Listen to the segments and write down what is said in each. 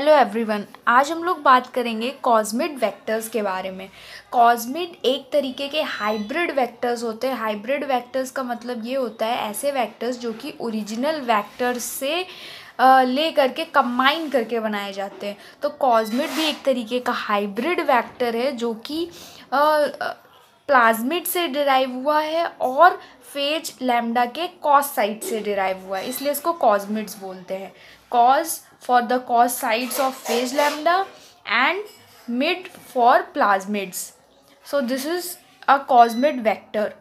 Hello everyone आज हम लोग बात करेंगे कॉस्मिड वेक्टर्स के बारे में। कॉस्मिड एक तरीके के हाइब्रिड वेक्टर्स होते हैं। हाइब्रिड वेक्टर्स का मतलब ये होता है ऐसे वेक्टर्स जो कि ओरिजिनल वेक्टर्स से ले करके कंबाइन करके बनाए जाते हैं। तो कॉस्मिड भी एक तरीके का हाइब्रिड वेक्टर है जो कि प्लाज्मिट से डिराइव हुआ है और फ़ेज़ लैमडा के कॉज साइट से डिराइव हुआ है। इसलिए इसको कॉजमिट्स बोलते हैं। Cos for the cos sites of phage lambda and mid for plasmids so this is a cosmid vector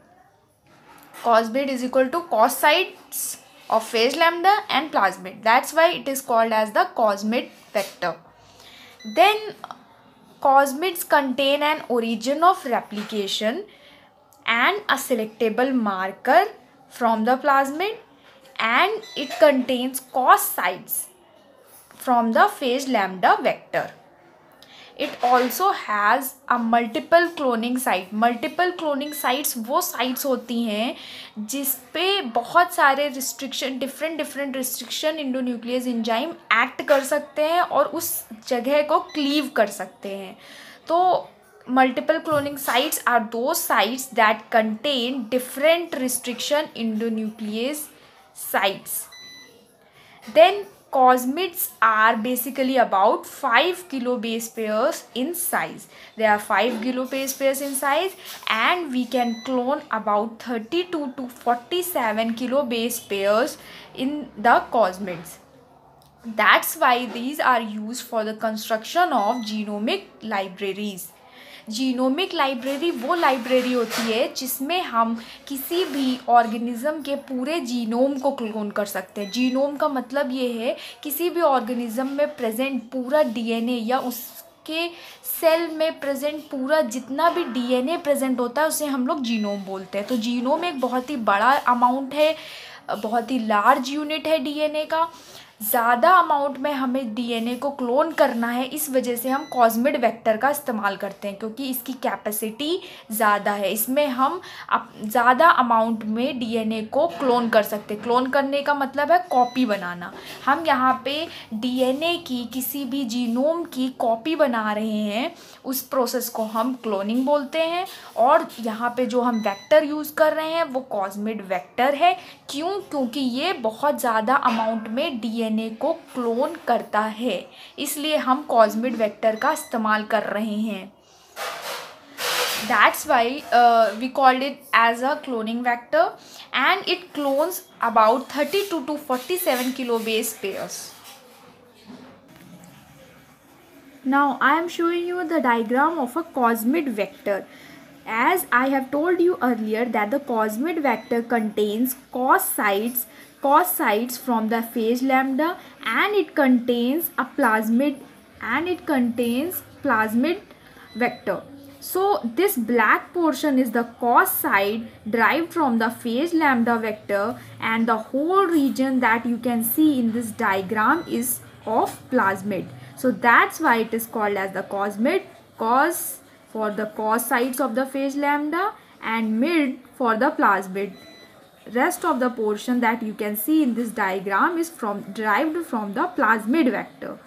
cosmid is equal to cos sites of phage lambda and plasmid that's why it is called as the cosmid vector then cosmids contain an origin of replication and a selectable marker from the plasmid and it contains cos sites from the phase lambda vector. It also has a multiple cloning site multiple cloning sites वो sites होती हैं जिस पे बहुत सारे restriction different different restriction endonuclease enzyme act कर सकते हैं और उस जगह को क्लीव कर सकते हैं। तो multiple cloning sites are those sites that contain different restriction endonuclease sites then cosmids are basically about 5 kilo base pairs in size. They are 5 kilo base pairs in size and we can clone about 32 to 47 kilo base pairs in the cosmids. That's why these are used for the construction of genomic libraries genomic library वो library होती है जिसमें हम किसी भी organism के पूरे genome को क्लोन कर सकते हैं। जीनोम का मतलब ये है, किसी भी ऑर्गेनिज़म में प्रेजेंट पूरा डीएनए या उसके सेल में प्रेजेंट पूरा जितना भी डीएनए प्रेजेंट होता है, उसे हम लोग जीनोम बोलते हैं। तो जीनोम एक बहुत ही बड़ा अमाउंट है, बहुत ही लार्ज यूनिट है डीएनए का। ज़्यादा अमाउंट में हमें डीएनए को क्लोन करना है, इस वजह से हम कॉस्मिड वेक्टर का इस्तेमाल करते हैं, क्योंकि इसकी कैपेसिटी ज़्यादा है। इसमें हम ज़्यादा अमाउंट में डीएनए को क्लोन कर सकते हैं। क्लोन करने का मतलब है कॉपी बनाना। हम यहाँ पे डीएनए की किसी भी जीनोम की कॉपी बना रहे हैं, उस प्रोसेस को हम क्लोनिंग बोलते हैं, और यहाँ पे जो हम वेक्टर यूज़ कर रहे हैं, वो कॉस्मिड वेक्टर है। क्यों? क्योंकि ये बहुत ज़्यादा अमाउंट में डी डीएनए को क्लोन करता है इसलिए हम कॉस्मिड वेक्टर का इस्तेमाल कर रहे हैं that's why uh, we called it as a cloning vector and it clones about 32 to 47 kilobase pairs now i am showing you the diagram of a cosmid vector as i have told you earlier that the cosmid vector contains cos sites cos sides from the phase lambda and it contains a plasmid and it contains plasmid vector. So this black portion is the cos side derived from the phase lambda vector and the whole region that you can see in this diagram is of plasmid. So that's why it is called as the cosmid cos for the cos sides of the phase lambda and mid for the plasmid rest of the portion that you can see in this diagram is from derived from the plasmid vector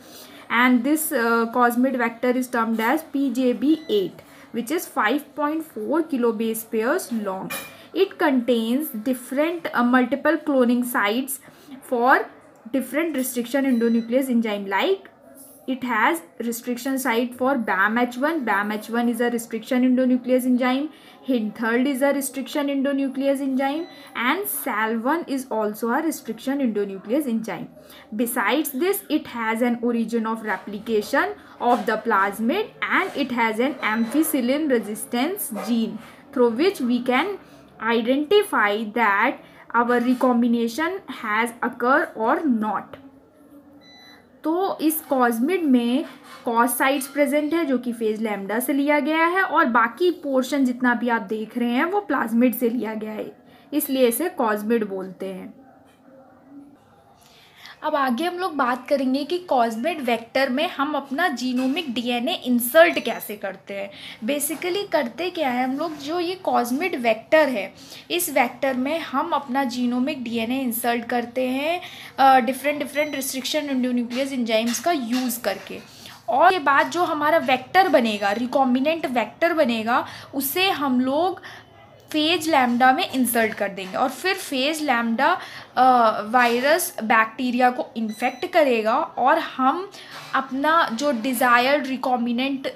and this uh, cosmid vector is termed as PJB8 which is 5.4 kilobase pairs long. It contains different uh, multiple cloning sites for different restriction endonuclease enzyme like it has restriction site for BAMH1. BAMH1 is a restriction endonuclease enzyme. Third is a restriction endonuclease enzyme and SAL1 is also a restriction endonuclease enzyme. Besides this, it has an origin of replication of the plasmid and it has an ampicillin resistance gene through which we can identify that our recombination has occurred or not. तो इस cosmid में कॉसाइड्स present है, जो कि phase lambda से लिया गया है, और बाकी पोर्शन जितना भी आप देख रहे हैं, वो प्लाज्मिड से लिया गया है। इसलिए इसे कॉस्मिड बोलते हैं। अब आगे हम लोग बात करेंगे कि कॉस्मेट वेक्टर में हम अपना जीनोमिक डीएनए इंसर्ट कैसे करते हैं। बेसिकली करते क्या है हम लोग? जो ये कॉस्मेट वेक्टर है, इस वेक्टर में हम अपना जीनोमिक डीएनए इंसर्ट करते हैं different different restriction endonuclease enzymes का यूज़ करके। और ये बाद जो हमारा वेक्टर बनेगा रिकॉम्बिनेंट वेक्टर बनेगा, उसे हम लोग फ़ेज़ लैमडा में इंसर्ट कर देंगे और फिर फ़ेज़ लैमडा वायरस बैक्टीरिया को इन्फेक्ट करेगा और हम अपना जो डिज़ायर्ड रिकॉम्बिनेंट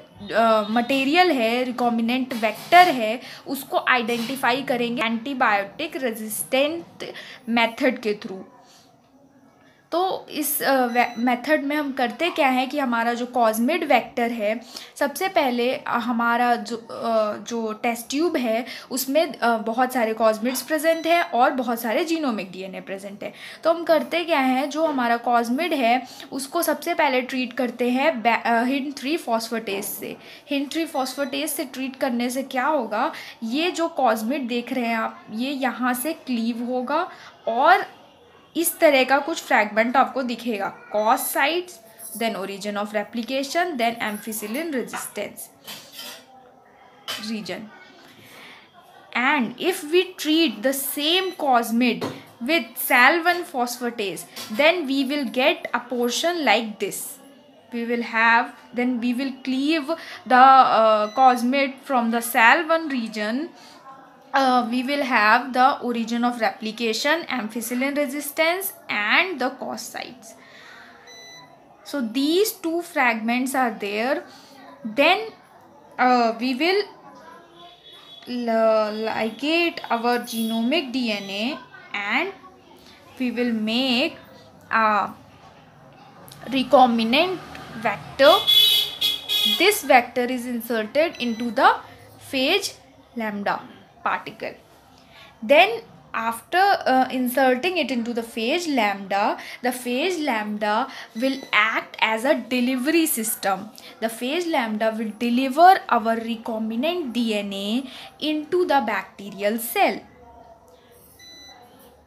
मटेरियल है रिकॉम्बिनेंट वेक्टर है, उसको आइडेंटिफाई करेंगे एंटीबायोटिक रेजिस्टेंट मेथड के थ्रू तो इस मेथड में हम करते क्या है कि हमारा जो कॉस्मिड वेक्टर है, सबसे पहले हमारा जो जो टेस्ट ट्यूब है, उसमें बहुत सारे कॉस्मिड्स प्रेजेंट हैं और बहुत सारे जीनोमिक डीएनए प्रेजेंट है। तो हम करते क्या हैं, जो हमारा कॉस्मिड है, उसको सबसे पहले ट्रीट करते हैं हिंड थ्री फॉस्फोटेज से। हिंड थ्री फॉस्फोटेज से ट्रीट करने से क्या होगा, ये जो कॉस्मिड देख रहे हैं आप, ये यहाँ से क्लीव होगा और इस तरह का कुछ फ्रैगमेंट आपको दिखेगा। Cos site then origin of replication then ampicillin resistance region and if we treat the same cosmid with Sal one phosphatase then we will get a portion like this we will have then we will cleave the cosmid from the Sal one region uh, we will have the origin of replication, ampicillin resistance and the cos sites. So these two fragments are there. Then uh, we will ligate our genomic DNA and we will make a recombinant vector. This vector is inserted into the phage lambda particle. Then after uh, inserting it into the phage lambda, the phage lambda will act as a delivery system. The phage lambda will deliver our recombinant DNA into the bacterial cell.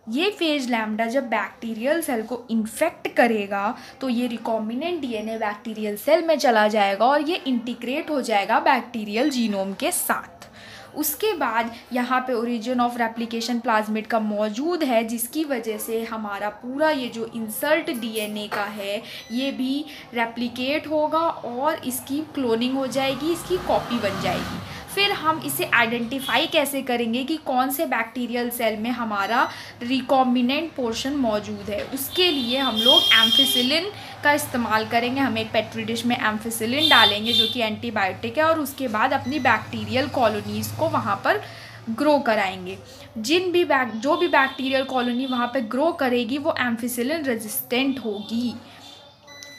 ये phage lambda जब bacterial cell को infect करेगा तो ये recombinant DNA bacterial cell में चला जाएगा और ये इंटीग्रेट हो जाएगा बैक्टीरियल जीनोम के साथ उसके बाद यहाँ पे ओरिजिन ऑफ़ रेप्लिकेशन प्लाज्मिड का मौजूद है, जिसकी वजह से हमारा पूरा ये जो इंसल्ट डीएनए का है, ये भी रेप्लिकेट होगा और इसकी क्लोनिंग हो जाएगी, इसकी कॉपी बन जाएगी। फिर हम इसे आइडेंटिफाई कैसे करेंगे कि कौन से बैक्टीरियल सेल में हमारा रिकॉम्बिनेंट पोर्शन मौजूद है। उसके लिए हम लोग एम्फिसिलिन का इस्तेमाल करेंगे। हम एक पेट्री डिश में एम्फिसिलिन डालेंगे जो कि एंटीबायोटिक है और उसके बाद अपनी बैक्टीरियल कॉलोनीज़ को वहाँ पर ग्रो कराएँगे। जिन भी बैक जो भी बैक्टीरियल कॉलोनी वहाँ पे ग्रो करेगी, वो एम्फिसिलिन रेजिस्टेंट होगी।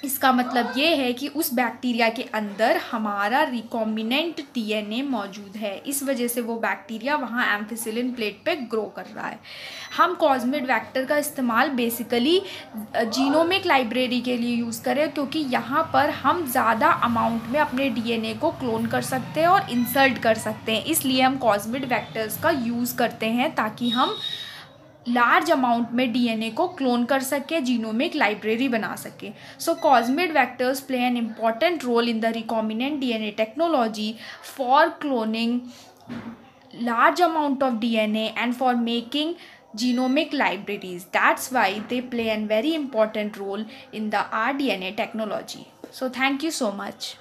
इसका मतलब ये है कि उस बैक्टीरिया के अंदर हमारा रिकॉम्बिनेंट डीएनए मौजूद है। इस वजह से वो बैक्टीरिया वहाँ एम्फिसिलिन प्लेट पे ग्रो कर रहा है। हम कॉस्मिड वैक्टर का इस्तेमाल बेसिकली जीनोमिक लाइब्रेरी के लिए यूज़ करें क्योंकि यहाँ पर हम ज़्यादा अमाउंट में अपने डीएनए को क्लोन कर सकते हैं और इंसर्ट कर सकते हैं। इसलिए हम कॉस्मिड वैक्टर्स का यूज़ करते हैं ताकि हम लार्ज अमाउंट में डीएनए को क्लोन कर सके जीनोमिक लाइब्रेरी बना सके। So cosmid vectors play an important role in the recombinant DNA technology for cloning large amount of DNA and for making genomic libraries that's why they play an very important role in the R D N A technology so thank you so much